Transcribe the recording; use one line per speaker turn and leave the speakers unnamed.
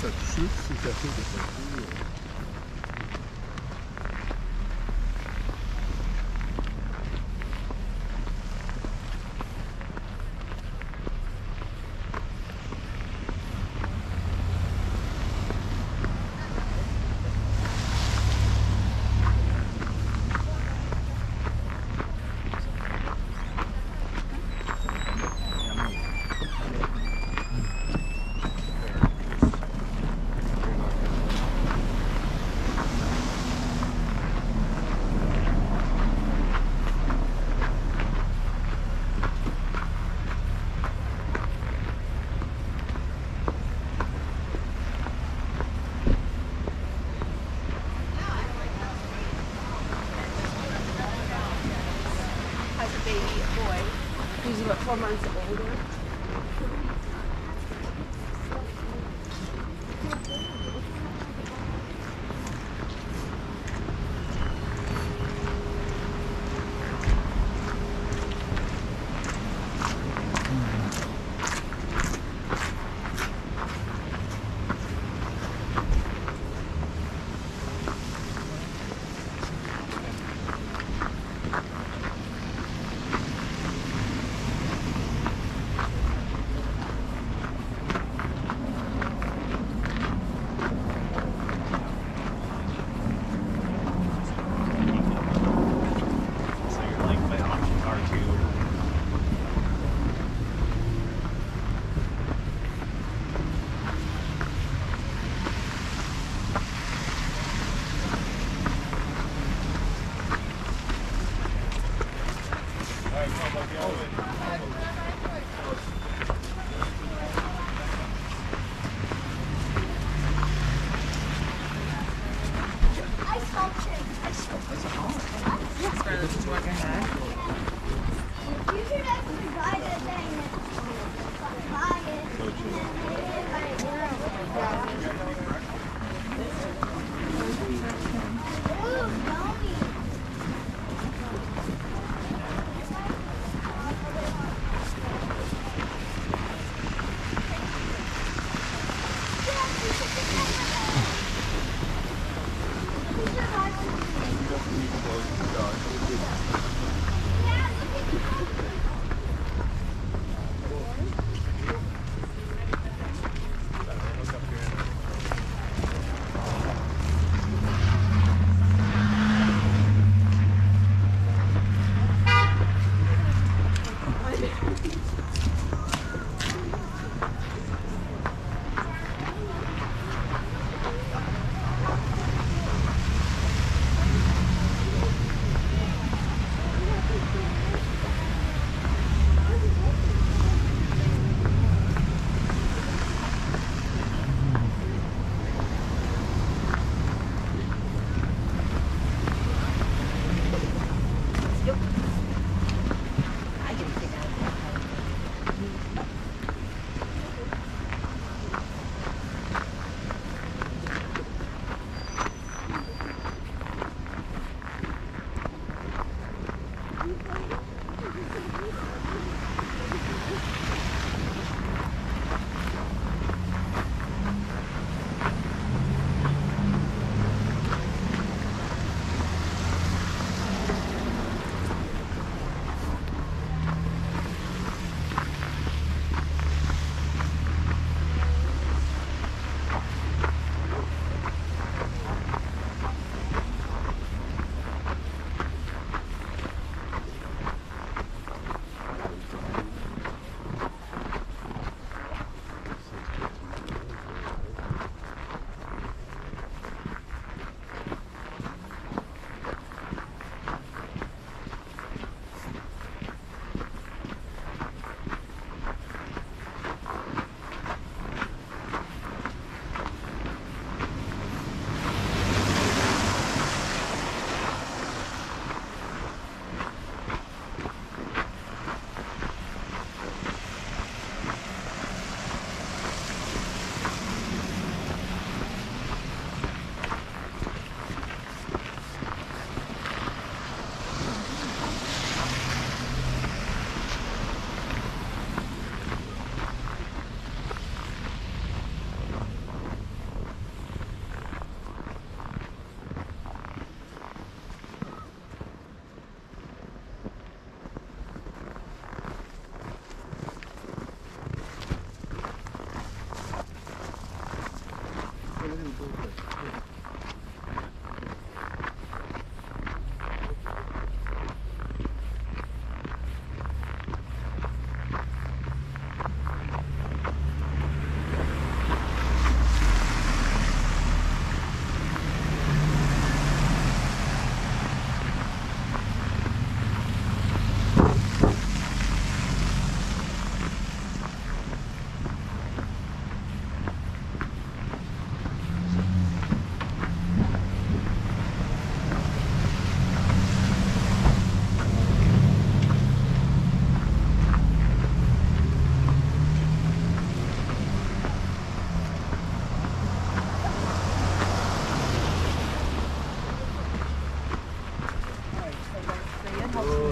ça touche, c'est à fait de
four months older. Ja,
Thank you.
每天跑步。